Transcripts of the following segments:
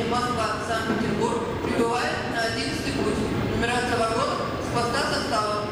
726, сообщение Москва-Санкт-Петербург, прибывает на 11 путь. Нумерация вагонов с поста состава.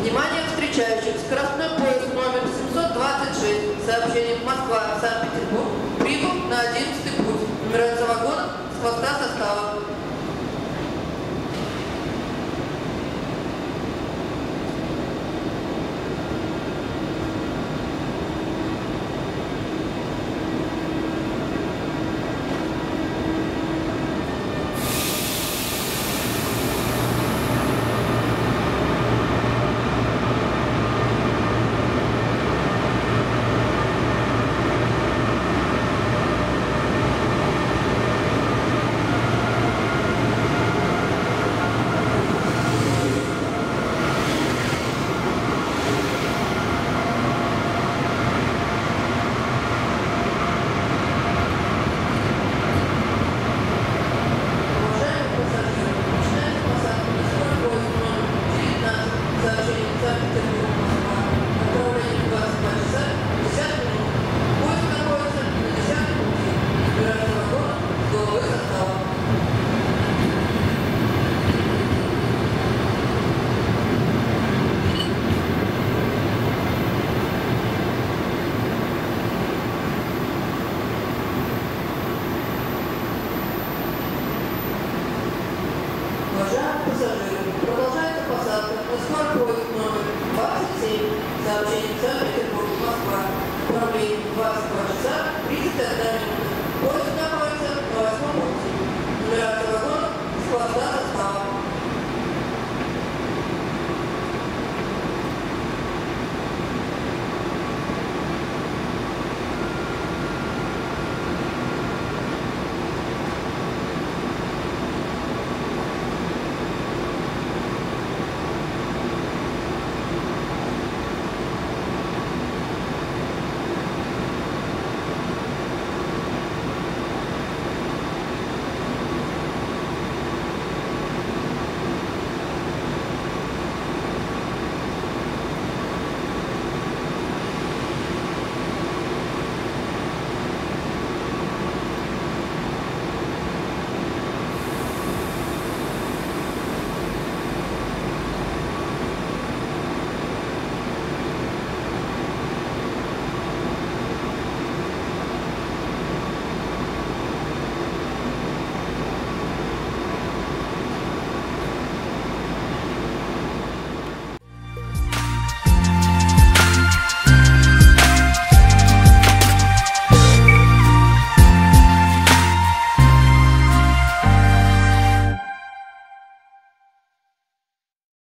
Внимание встречающих! Скоростной поезд номер 726, сообщение Москва-Санкт-Петербург, прибыл на 11 путь. Нумерация вагонов с поста состава.